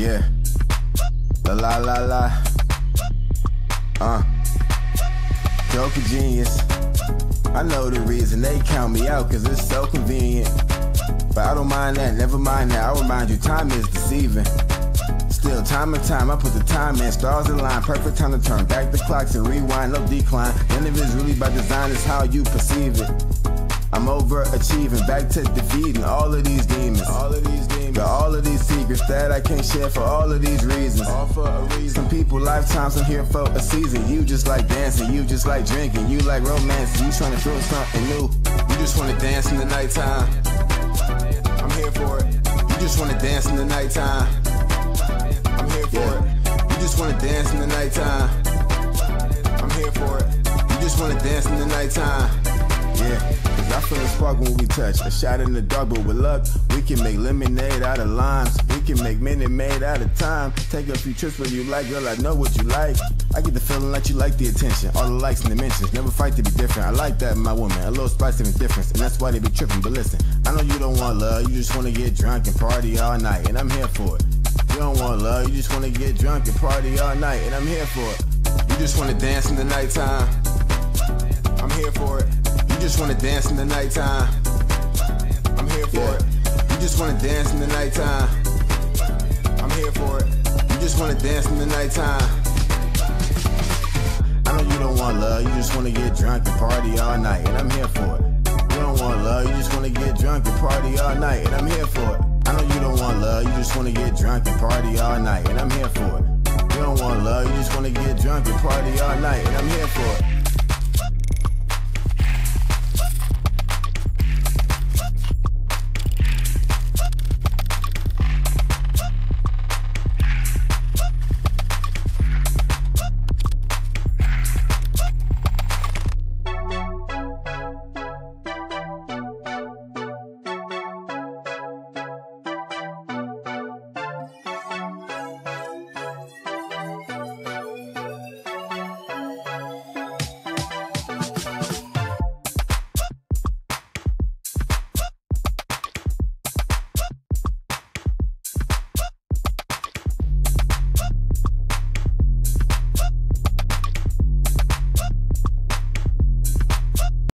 Yeah. La la la la. Uh. Joker genius. I know the reason they count me out, cause it's so convenient. But I don't mind that, never mind that. I remind you, time is deceiving. Still, time and time, I put the time in. Stars in line, perfect time to turn back the clocks and rewind, no decline. None of it's really by design, it's how you perceive it. I'm overachieving, back to defeating all of these demons. All of these demons. That I can't share for all of these reasons. All for a reason. Some people lifetimes, I'm here for a season. You just like dancing, you just like drinking, you like romance, you trying to feel something new. You just wanna dance in the nighttime. I'm here for it. You just wanna dance in the nighttime. I'm here for it. You just wanna dance in the nighttime. I'm here for it. You just wanna dance in the nighttime. Yeah, I feel a spark when we touch. A shot in the dark, but with luck, we can make lemonade out of limes. Can make minute made out of time. Take a few trips where you like, girl, I know what you like. I get the feeling like you like the attention, all the likes and the mentions. Never fight to be different. I like that, my woman. A little spice and difference, and that's why they be tripping. But listen, I know you don't want love, you just wanna get drunk and party all night, and I'm here for it. You don't want love, you just wanna get drunk and party all night, and I'm here for it. You just wanna dance in the nighttime. I'm here for it. You just wanna dance in the nighttime. I'm here for it. You just wanna dance in the nighttime. Here for it. You just wanna dance in the nighttime. I know you don't want love, you just wanna get drunk and party all night, and I'm here for it. You don't want love, you just wanna get drunk and party all night, and I'm here for it. I know you don't want love, you just wanna get drunk and party all night, and I'm here for it. You don't want love, you just wanna get drunk and party all night, and I'm here for it.